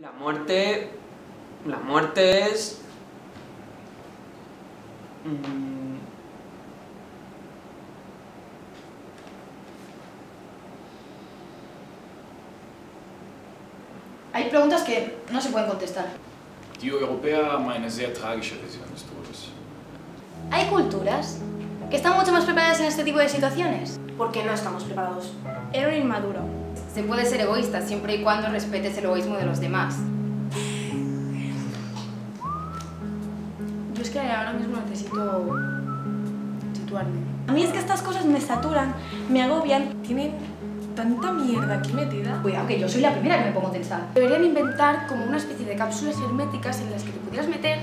La muerte... La muerte es... mm, Hay preguntas que no se pueden contestar. Die Europäer haben eine sehr tragische Vision des Todes. Hay culturas que están mucho más preparadas en este tipo de situaciones. porque no estamos preparados. Era un inmaduro. Se puede ser egoísta siempre y cuando respetes el egoísmo de los demás. Yo es que ahora mismo necesito situarme. A mí es que estas cosas me saturan, me agobian. Tienen tanta mierda aquí metida. Cuidado, que yo soy la primera que me pongo tensa. Deberían inventar como una especie de cápsulas herméticas en las que te pudieras meter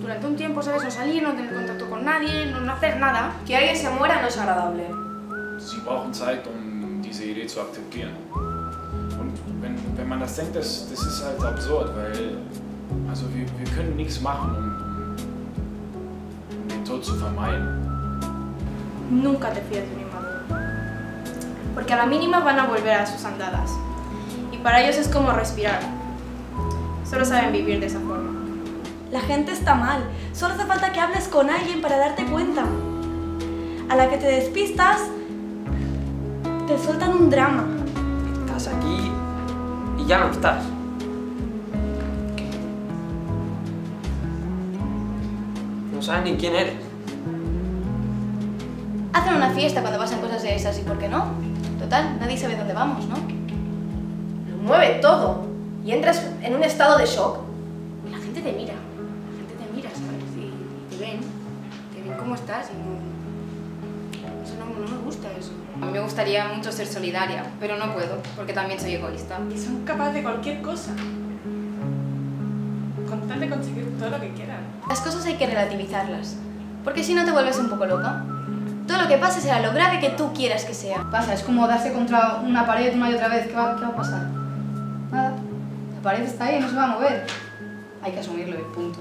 durante un tiempo, ¿sabes? No salir, no tener contacto con nadie, no, no hacer nada. Que alguien se muera no es agradable. Sie brauchen Zeit, um Idee zu akzeptieren. Und wenn, wenn man das denkt, das, das ist halt absurd, weil also wir, wir können nichts machen, um, um den Tod zu vermeiden. Nunca te fíes de un inmaduro. Porque a la mínima van a volver a sus andadas. Y para ellos es como respirar. Solo saben vivir de esa forma. La gente está mal. Solo hace falta que hables con alguien para darte cuenta. A la que te despistas, te sueltan un drama. Estás aquí y ya no estás. No sabes ni quién eres. Hacen una fiesta cuando pasan cosas de esas y ¿por qué no? Total, nadie sabe dónde vamos, ¿no? Lo mueve todo. Y entras en un estado de shock. Y la gente te mira. La gente te mira, ¿sabes? Y, y te ven. Te ven cómo estás y no... Eso no, no me gusta eso. A mí me gustaría mucho ser solidaria, pero no puedo, porque también soy egoísta. Y son capaces de cualquier cosa. Con tal de conseguir todo lo que quieran. Las cosas hay que relativizarlas, porque si no te vuelves un poco loca. Todo lo que pase será lo grave que tú quieras que sea. Pasa, es como darse contra una pared una y otra vez. ¿Qué va, qué va a pasar? Nada. La pared está ahí, no se va a mover. Hay que asumirlo y punto.